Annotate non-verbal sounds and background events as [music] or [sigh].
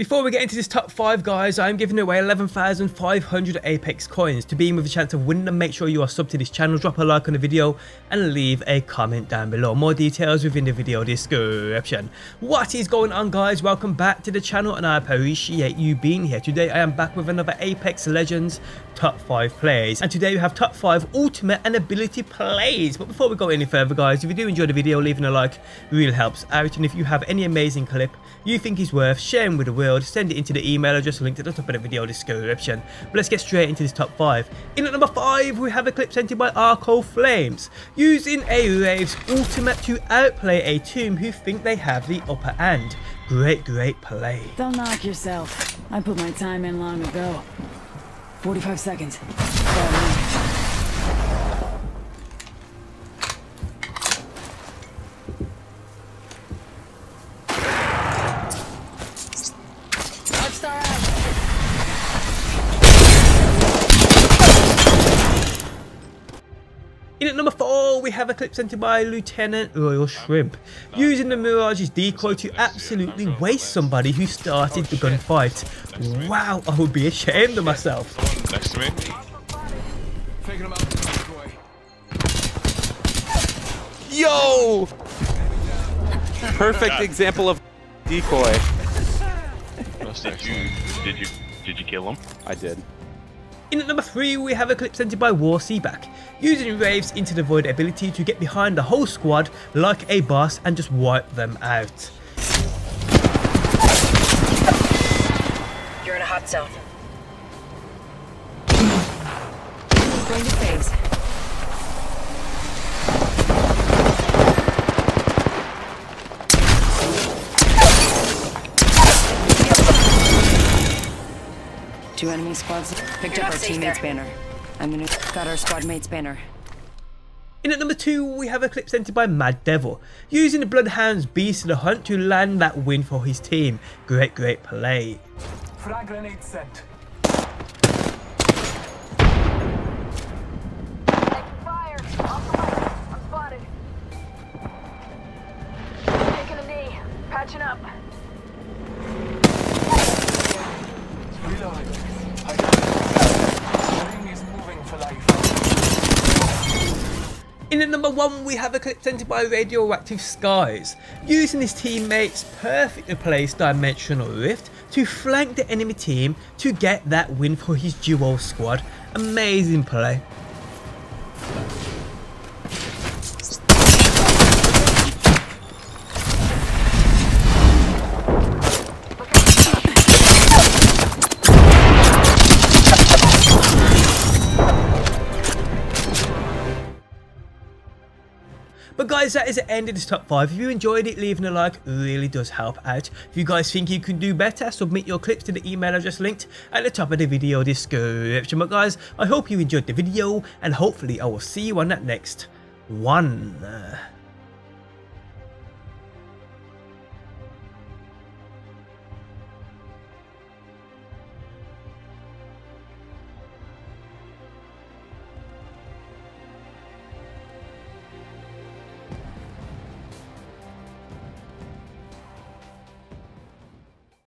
Before we get into this top 5 guys, I'm giving away 11,500 Apex coins. To be in with a chance of winning them, make sure you are sub to this channel, drop a like on the video and leave a comment down below. More details within the video description. What is going on guys? Welcome back to the channel and I appreciate you being here. Today I am back with another Apex Legends top 5 plays. And today we have top 5 ultimate and ability plays. But before we go any further guys, if you do enjoy the video, leaving a like really helps out. And if you have any amazing clip you think is worth sharing with the world, send it into the email address linked at the top of the video description. But let's get straight into this top 5. In at number 5 we have a clip sent in by Arco Flames, using a Wraith's ultimate to outplay a team who think they have the upper hand. Great, great play. Don't knock yourself. I put my time in long ago. 45 seconds. In at number 4, we have a clip sent by Lieutenant Royal Shrimp, using the Mirage's decoy to absolutely waste somebody who started the gunfight. Wow, I would be ashamed of myself. Next to me. Yo! [laughs] Perfect example of decoy. Did you did you did you kill him? I did. In at number 3 we have a clip sent by War Seaback, using Wraith's Into the Void ability to get behind the whole squad like a boss and just wipe them out. You're in a hot zone. Going to phase. Two enemy squads picked You're up our teammate's there. banner. I'm gonna got our squad mate's banner. In at number 2 we have a clip sent by Mad Devil, using the Bloodhound's Beast of the Hunt to land that win for his team. Great, great play. Frag grenade sent. Fire! Off the left. I'm spotted. Taking a knee. Patching up. Reloading. In at number 1 we have a clip sent by Radioactive Skies, using his teammate's perfectly placed Dimensional Rift to flank the enemy team to get that win for his duo squad. Amazing play. Guys, that is the end of this top 5. If you enjoyed it, leaving a like really does help out. If you guys think you can do better, submit your clips to the email I just linked at the top of the video description. But guys, I hope you enjoyed the video, and hopefully I will see you on that next one.